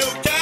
eu quero.